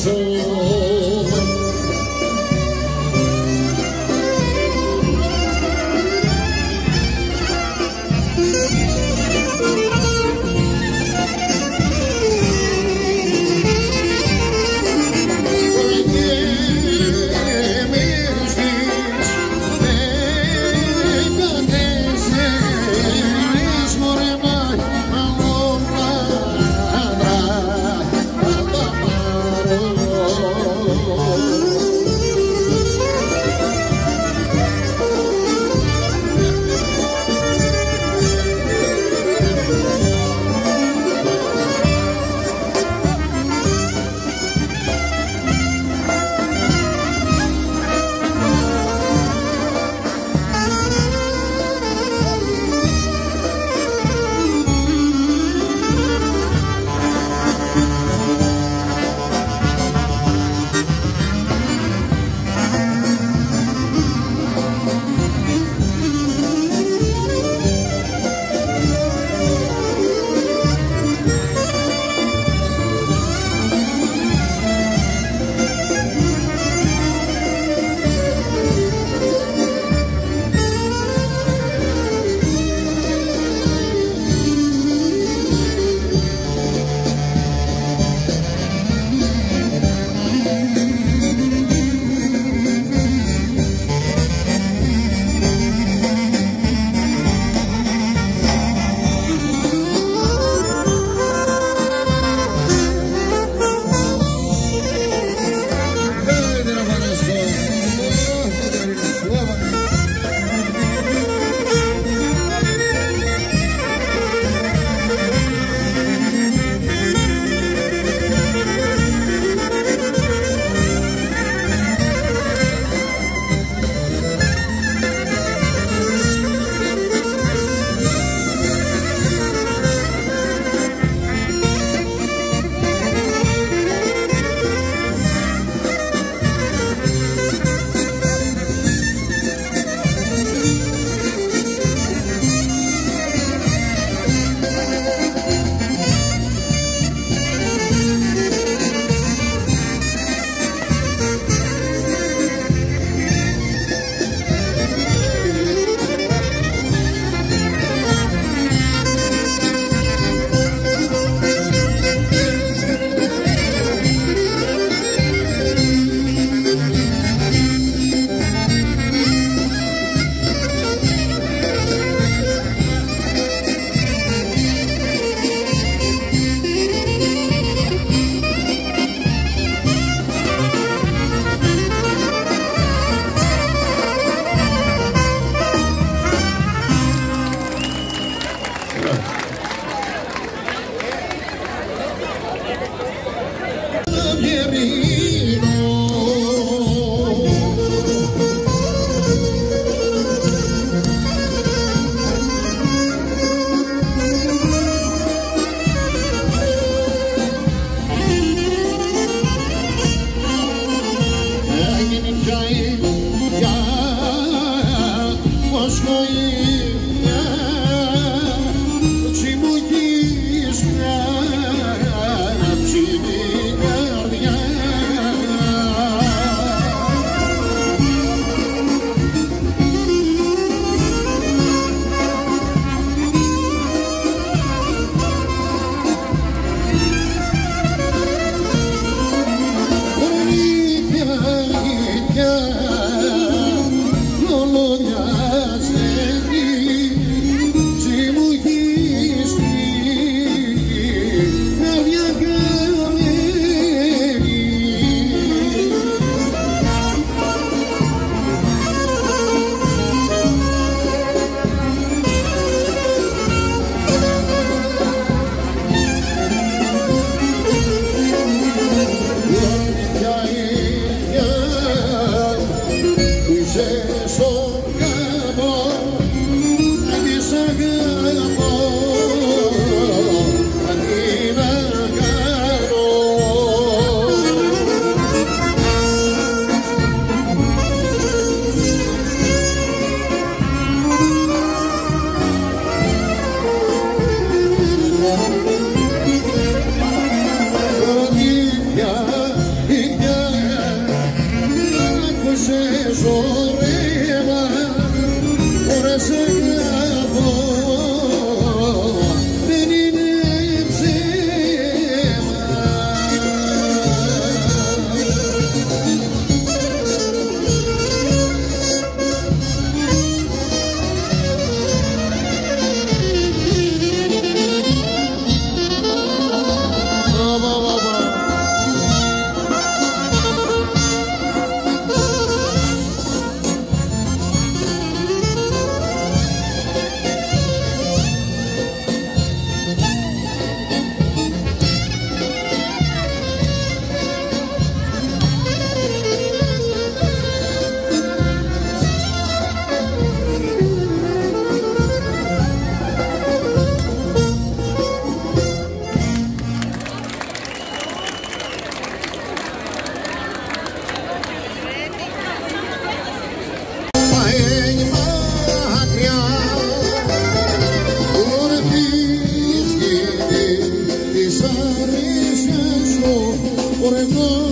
soul. por.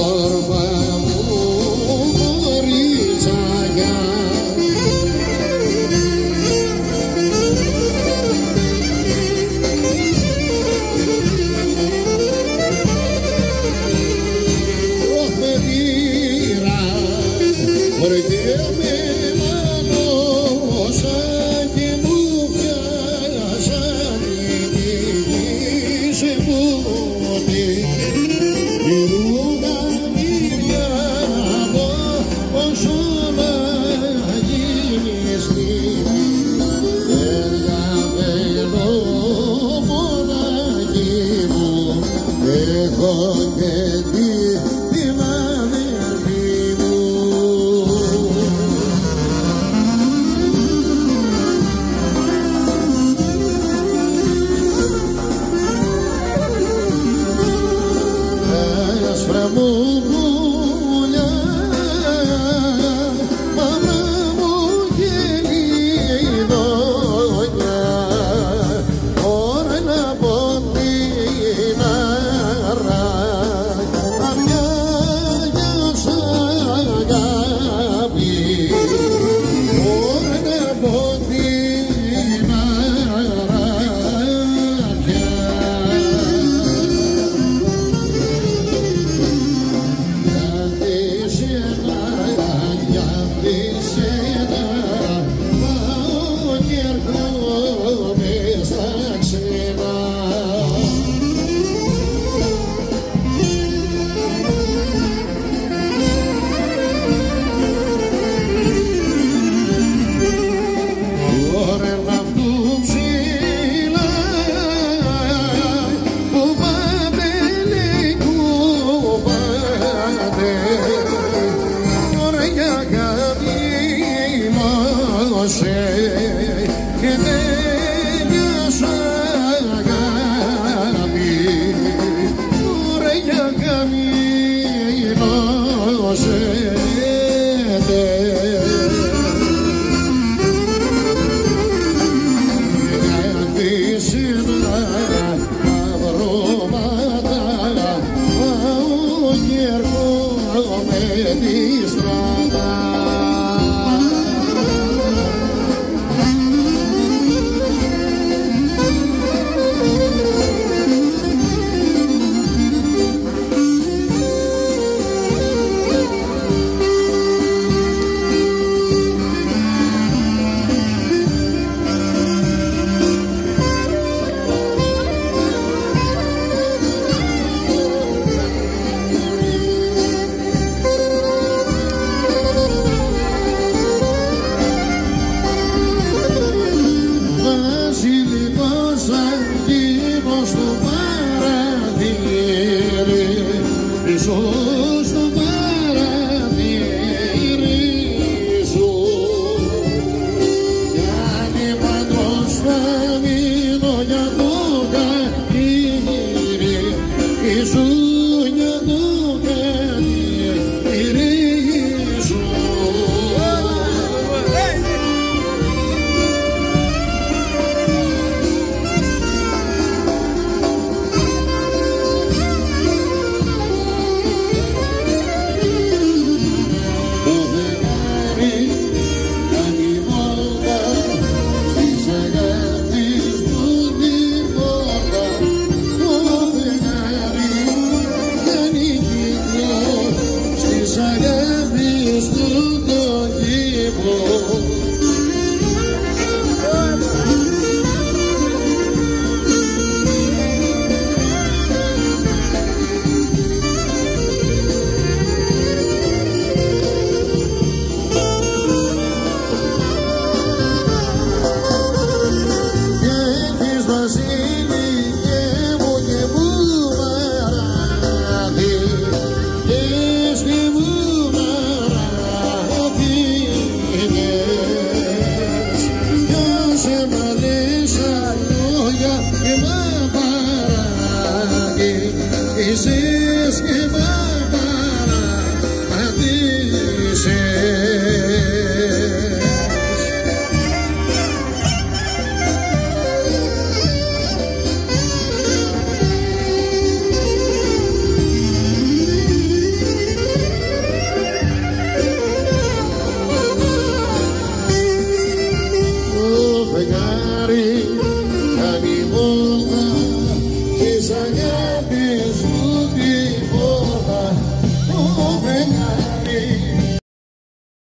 Bonjour